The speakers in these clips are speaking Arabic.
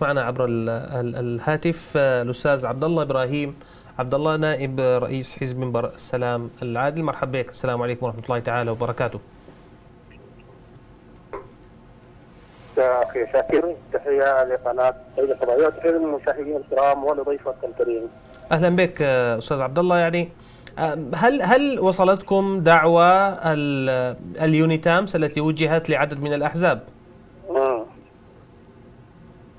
معنا عبر الهاتف الأستاذ عبد الله إبراهيم. عبد الله نائب رئيس حزب منبر السلام العادل. مرحبا بك. السلام عليكم ورحمة الله تعالى وبركاته. أخي شاكر تحية لقناة سيد الفضائيه وتحيه للمشاهدين الكرام ولضيفك الكريم. أهلا بك أستاذ عبد الله يعني هل هل وصلتكم دعوه اليونيتامس التي وجهت لعدد من الأحزاب؟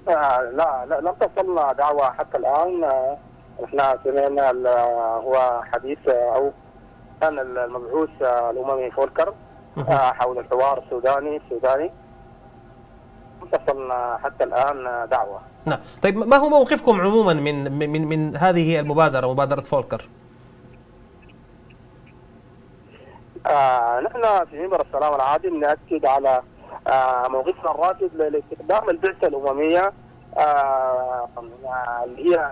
لا لا لم تصلنا دعوة حتى الآن. إحنا سمعنا هو حديث أو كان المبعوث الأممي فولكر آه حول الحوار السوداني السوداني. تصلنا حتى الآن دعوة. نعم. طيب ما هو موقفكم عموما من من من هذه المبادرة مبادرة فولكر؟ آه نحن في منبر السلام العادل نأكد على آه موقفنا الرافض لاستخدام البعثة الأممية آه اللي هي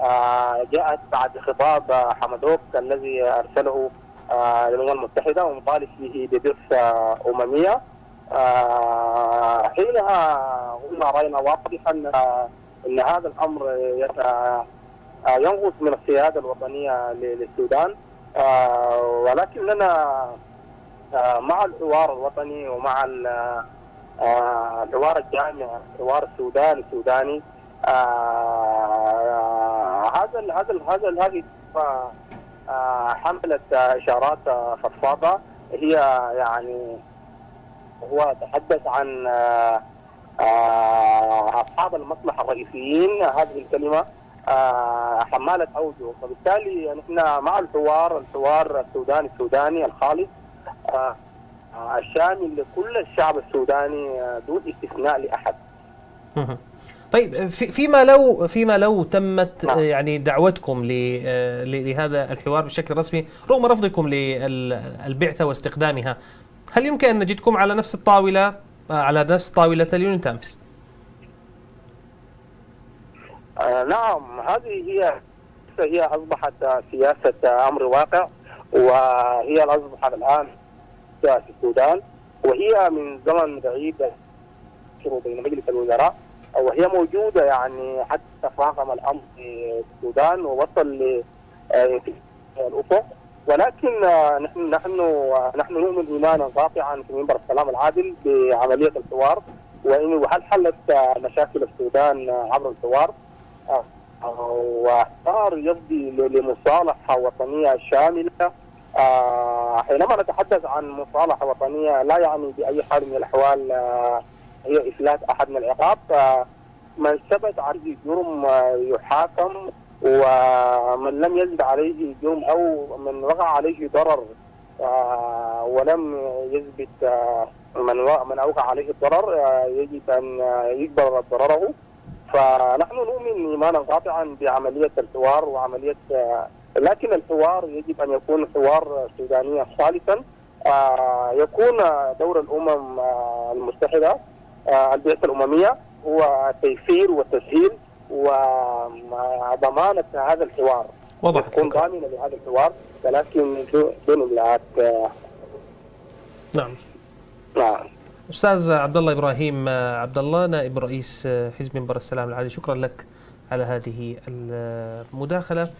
آه جاءت بعد خطاب حمدوك الذي أرسله للأمم المتحدة ومطالب فيه ببعثه أممية. حينها قلنا رأينا واضحا إن هذا الأمر ينقص من السيادة الوطنية للسودان. ولكننا مع الحوار الوطني ومع الحوار الجامعي الحوار السوداني. السوداني هذا هذا هذا هذه حملت إشارات فضفاضه هي يعني هو تحدث عن أصحاب المصلحة الرئيسيين. هذه الكلمة حماله أوجه. فبالتالي نحن مع الحوار الحوار السوداني السوداني الخالص. الشامل لكل الشعب السوداني دون استثناء لأحد. طيب فيما لو فيما لو تمت نعم. يعني دعوتكم لهذا الحوار بشكل رسمي رغم رفضكم للبعثة واستخدامها هل يمكن أن نجدكم على نفس الطاولة على نفس طاولة اليونيتامس؟ آه نعم هذه هي هي أصبحت سياسة أمر واقع وهي اصبحت الآن في السودان وهي من زمن بعيد بين مجلس الوزراء وهي موجودة يعني حتى تفاقم الأمر في السودان ووصل للافق ولكن نحن نحن نحن نؤمن إيمانا قاطعا في منبر السلام العادل بعملية الحوار وهل حلت مشاكل السودان عبر الحوار؟ واختار يفضي لمصالحة وطنية شاملة آه حينما نتحدث عن مصالحة وطنية لا يعني بأي حال من الأحوال آه هي إفلات أحد من العقاب آه من ثبت عليه جرم يحاكم ومن لم يزد عليه جرم أو من وقع عليه ضرر ولم يثبت من من أوقع عليه الضرر يجب أن يجبر ضرره. فنحن نؤمن إيمانا قاطعا بعملية الحوار وعملية لكن الحوار يجب أن يكون حوار سودانيا خالصا. آه يكون دور الأمم آه المتحدة آه البعثه الأممية هو تيسير وتسهيل وضمانة هذا الحوار. واضح. تكون ضامنه لهذا الحوار ولكن دون إملاءات. نعم. نعم. أستاذ عبد الله إبراهيم عبد الله نائب رئيس حزب منبر السلام العالي. شكرا لك على هذه المداخلة.